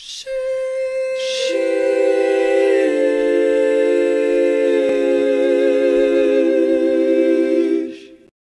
Shut